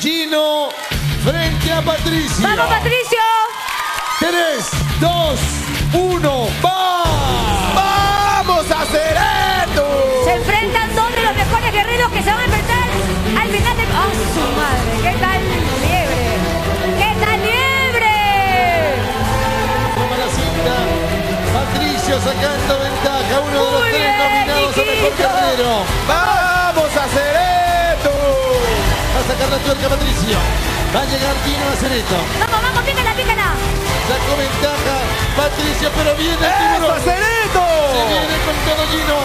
Gino frente a Patricio. ¡Vamos, Patricio! 3, 2, 1, ¡va! ¡Vamos a hacer esto! Se enfrentan dos de los mejores guerreros que se van a enfrentar al final del... ¡Oh, su madre! ¿Qué tal liebre? ¿Qué tal liebre? Toma la cinta. Patricio sacando ventaja. Uno de los Muy tres bien, nominados a mejor guerrero. ¡Vamos! Va a sacar la tuerca Patricio. Va a llegar Gino a hacer esto. Vamos, vamos, pícala, pícala. Sacó ventaja Patricio, pero viene el ¡Eso, tiburón. hacer esto! Se viene con todo Gino.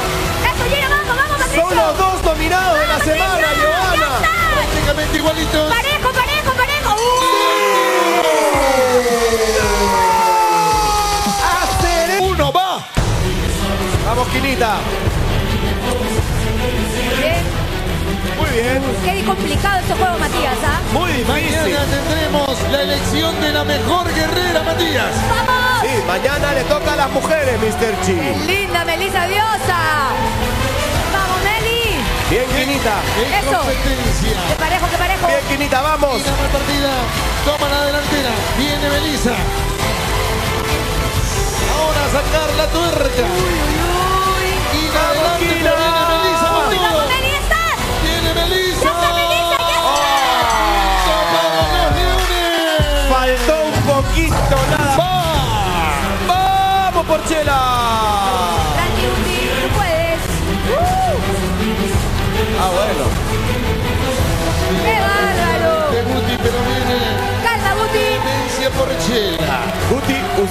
Eso, Gino, vamos, vamos, Patricio. Son los dos dominados de la semana, Giovanna. Prácticamente igualitos. Parejo, parejo, parejo. ¡Hacer esto! Uno, va. Vamos, Quinita. Qué complicado este juego, Matías, ¿ah? Muy difícil. Mañana tendremos la elección de la mejor guerrera, Matías. ¡Vamos! Sí, mañana le toca a las mujeres, Mr. ¡Qué Chi. linda Melissa Diosa! ¡Vamos, Meli! Bien, Quinita. ¡Qué Eso. ¡Qué parejo, qué parejo! Bien, Quinita, vamos. Mira mal partida. Toma la delantera. Viene Melissa. Ahora a sacar la tuerca.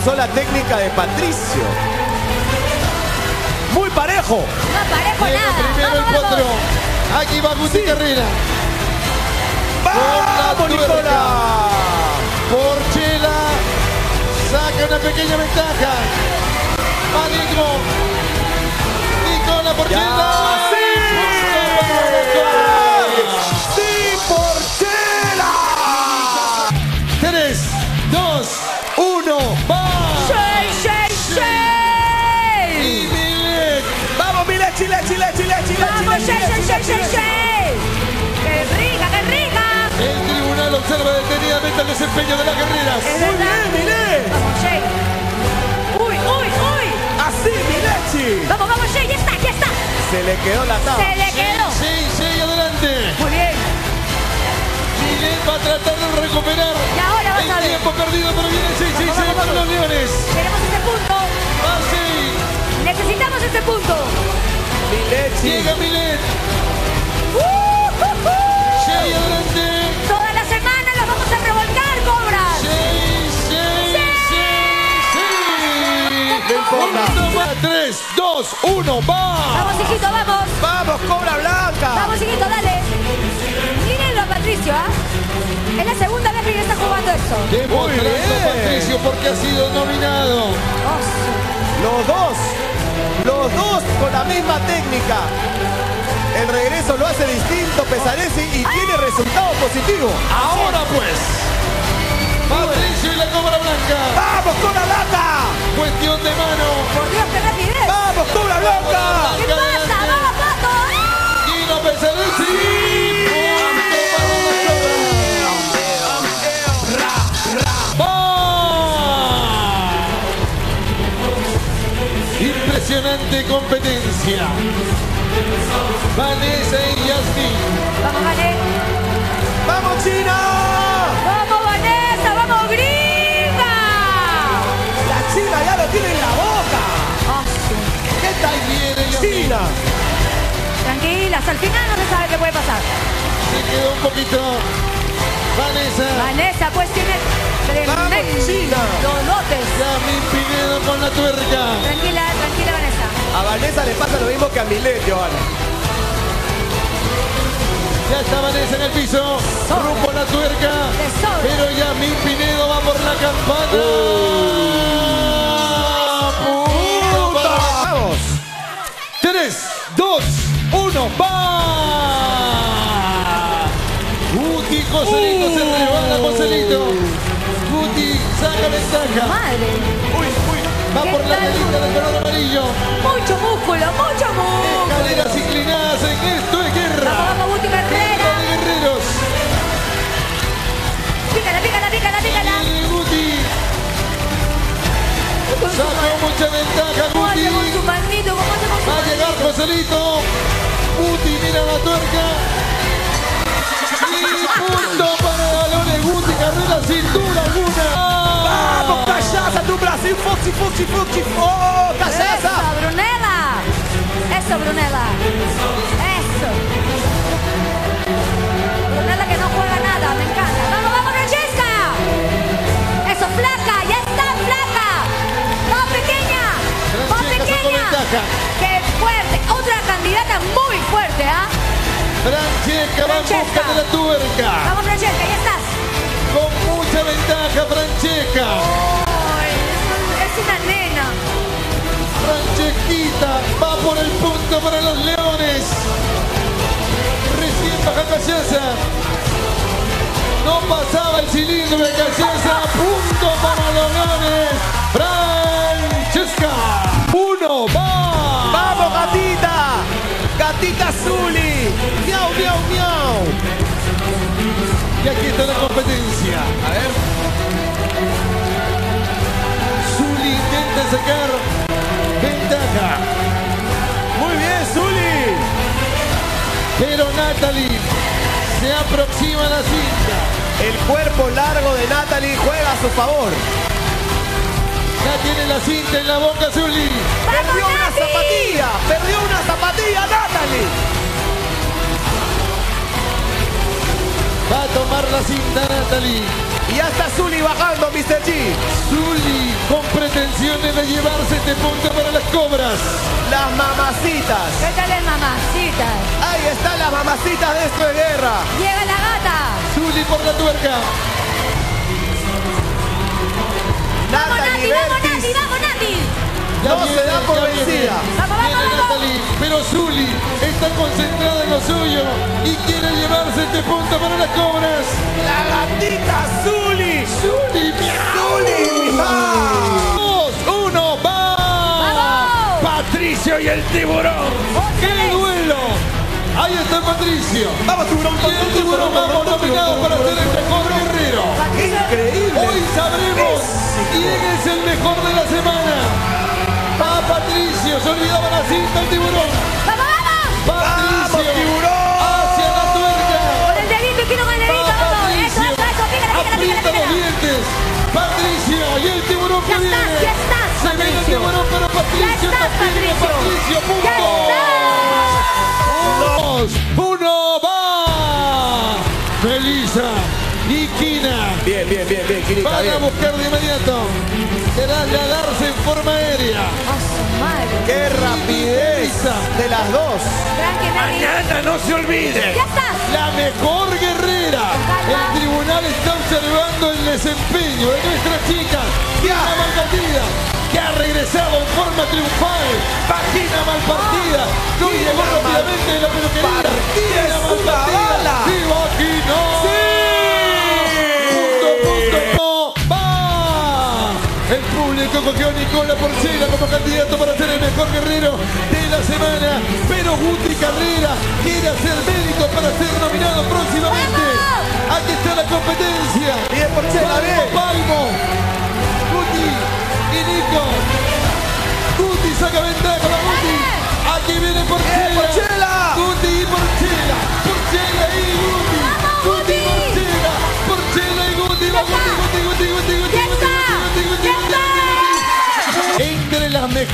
Usó la técnica de Patricio. Muy parejo. No parejo Llega nada. primero el ¡Vamos, cuatro. vamos! Aquí va Guti Carrera. ¡Vamos, Con la Nicola! Porchela saca una pequeña ventaja. Maligno. Nicola Porchela. Qué rica! El tribunal observa detenidamente el desempeño de las guerreras. Es Muy verdad. bien, Mile. ¡Vamos, Shey! ¡Uy, uy, uy! Así, Milechi. ¡Vamos, vamos, Shey! ¡Ya está, ya está! Se le quedó la taba. ¡Se le quedó! Sí, sí, adelante. Muy bien. Milet va a tratar de recuperar Y ahora vas el a ver. tiempo perdido, pero viene 6, 6, Vamos, 6 vamos, para los leones. Queremos ese punto. Necesitamos ese punto. Milechi. Llega Milet. 3, 2, 1, va. Vamos, hijito, vamos. ¡Vamos, Cobra Blanca! Vamos, hijito, dale. Mírenlo a Patricio, ¿ah? Es la segunda vez que está jugando esto. Demostrando bien. Patricio porque ha sido nominado. Oh, Los dos, los dos con la misma técnica. El regreso lo hace distinto, Pesaresi, y tiene resultado positivo. Ahora pues. Patricio y la cobra blanca. ¡Vamos, Cobra Blanca! Cuestión competencia. Vanessa y Yasmin. Vamos, Vane. ¡Vamos, China! Vamos, Vanessa. Vamos, gringa. La China ya lo tiene en la boca. Oh, sí. ¿Qué tal viene Yasmin? China. Tranquila, hasta el final no se sabe qué puede pasar. Se quedó un poquito. Vanessa. Vanessa, pues tiene Vamos, tremendos China. lotes. Yasmin Pinedo con la tuerca. Tranquila, tranquila, Vanessa. A Vanessa le pasa lo mismo que a Milet, Giovanna. Ya está Vanessa en el piso. Rumbo a la tuerca. Pero Yasmin Pinedo va por la campana. Puta. ¡Vamos! 3, 2, 1, va. Guti Joselito se rebala Joselito. Guti saca ventaja. Madre. ¡Uy, uy! Va por la película de color amarillo. Mucho músculo, mucho músculo. Escaleras inclinadas en esto es guerra. Vamos, vamos, Guti Carrera. De guerreros. Pícala, pícala, pícala, pícala. Y Guti. Sacó mucha ventaja, Guti. Con su bandito, con su. Va a llegar Joselito. Guti mira la tuerca. Y punto para Galones Guti Carrera sin duda. Foxy, Foxy, Foxy. Oh, Eso, cachaça. Brunella. Eso, Brunella. Eso. Brunella que no juega nada, me encanta. Vamos, vamos, Francesca. Eso, flaca, ya está, flaca. Vamos, pequeña. Vamos, pequeña. Qué fuerte. Otra candidata muy fuerte, ¿ah? Francesca en Francesca. busca de la tuerca. Vamos, Francesca, ya estás. Con mucha ventaja Francesca. Para los leones. Recién baja Callaza. No pasaba el cilindro de Callaza. Punto para los leones. Francesca. Uno va. Vamos, gatita. Gatita Zuli. Miau, miau, miau. Y aquí está la competencia. A ver. Zuli intenta sacar ventaja. Pero Natalie se aproxima a la cinta. El cuerpo largo de Natalie juega a su favor. Ya tiene la cinta en la boca Zuli. Perdió una Nati! zapatilla. Perdió una zapatilla, Natalie. Va a tomar la cinta Natalie. Y ya está Zuli bajando, Mr. G. Zuli con pretensiones de llevarse este punto para las cobras. Las mamacitas. ¿Qué tal es, mamacita? Ahí están las mamacitas de esto de guerra. Llega la gata. Zuli por la tuerca. Natalie No se da por ya viene. vencida. Viene. Natalie, pero Zuli está concentrada en lo suyo y quiere llevarse este punto para las cobras. La gatita Zuli. Zuli, Zuli. miau. Dos, uno, va. ¡Vamos! Patricio y el tiburón. ¡Qué duelo! Ahí está Patricio. Vamos, tiburón. Y el tiburón vamos nominado para ser el mejor guerrero. Increíble. Hoy sabremos quién es el mejor de la semana. Patricio, se olvidaba la cinta el tiburón. ¡Vamos, vamos! Vamos, Patricio tiburón. hacia la tuerca. Con el dedito, y con el dedito, Patricio, eso, eso, pícala, pícala, pícala, aprieta los dientes. Patricio y el tiburón que Ya estás, viene. ya estás, Se viene el Patricio. tiburón para Patricio. Ya estás, Patricio. Patricio, ¡Ya van a buscar de inmediato trasladarse en forma aérea. ¡A su madre! Qué rapidez de las dos. Mañana no se olvide. ¡Ya estás! La mejor guerrera. El tribunal está observando el desempeño de nuestra chica. Diana Malpartida, que ha regresado en forma triunfal. Vagina Malpartida. No Diana llegó rápidamente de la peluquería. Malpartida Diana es una bala. Y Vagina. Público cogió a Nicola Porcela como candidato para ser el mejor guerrero de la semana. Pero Guti Carrera quiere hacer méritos para ser nominado próximamente. ¡Vamos! Aquí está la competencia. Bien, Porcela, Palmo. Palmo.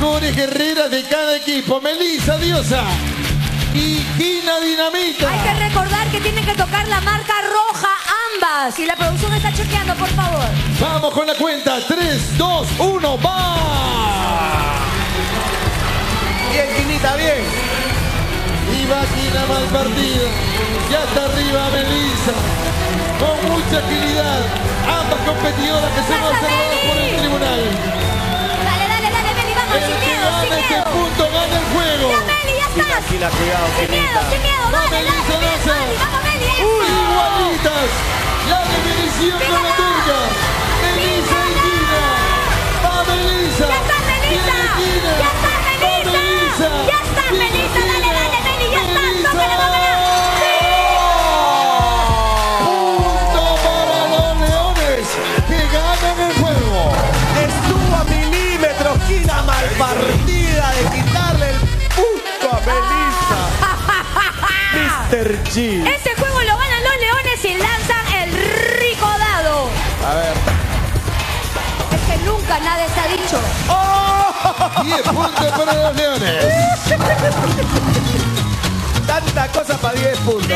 Mejores guerreras de cada equipo, Melissa Diosa y Gina Dinamita. Hay que recordar que tienen que tocar la marca roja ambas. Y la producción está chequeando, por favor. Vamos con la cuenta. 3, 2, 1, va. Bien, Quinita, bien. Y va Gina mal partida. Ya está arriba Melissa. Con mucha agilidad. Ambas competidoras que son ¡Pasa, observadas Quina, cuidado, Sin miedo, sin miedo, Va dale, dale, eso. Igualitas. La definición la turca. Este juego lo ganan los leones y lanzan el rico dado. A ver. Es que nunca nada está dicho. ¡Oh! 10 puntos para los leones. Tanta cosa para 10 puntos.